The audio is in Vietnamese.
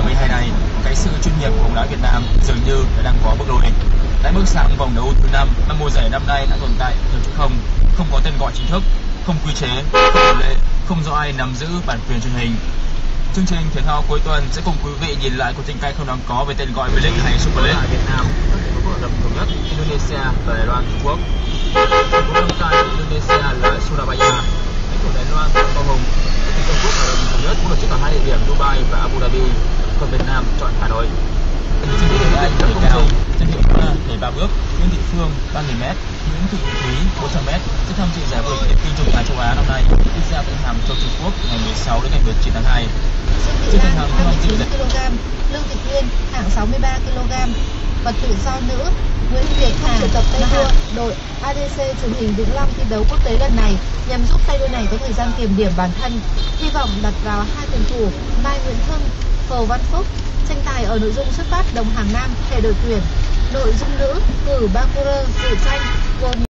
2012 này, cái sự chuyên nghiệp của bóng đá Việt Nam dường như đang có bước lùi đã bước sang vòng đấu thứ năm, năm mùa giải năm nay đã tồn tại nhiều chữ không, không có tên gọi chính thức, không quy chế, không lệ, không do ai nắm giữ bản quyền truyền hình. Chương trình thể thao cuối tuần sẽ cùng quý vị nhìn lại cuộc tranh cãi không đáng có về tên gọi V-League hay Super League. Việt Nam, đồng thống nhất Indonesia và Đài Loan Trung Quốc. Thành phố đăng Indonesia là Surabaya, lãnh thổ Đài Loan là Cao Hùng. Trung Quốc Ả đồng thống nhất cũng được chức ở hai địa điểm Dubai và Abu Dhabi, còn Việt Nam chọn Hà Nội. Trên địa điểm Anh nhảy cao, danh hiệu hoa nhảy ba bước, Nguyễn Thị Phương 3.000m, Nguyễn Thị Thúy 400m sẽ tham dự giải vô địch tinh trùng tài châu Á năm nay diễn ra tại Hàm Châu Trung Quốc ngày 16 đến ngày 19 tháng 2. Dương Thị Lan 29 kg, Lương Thị Quyên hạng 63 kg và tự do nữ Nguyễn Việt Hà tập tay đua đội ADC truyền hình Vĩnh Long thi đấu quốc tế lần này nhằm giúp tay đua này có thời gian kiểm điểm bản thân, hy vọng đặt vào hai tuyển thủ Mai Nguyễn Hưng, Hồ Văn Phúc tranh tài ở nội dung xuất phát đồng hàng nam thể đội tuyển, nội dung nữ cử ba dự tranh. Gồm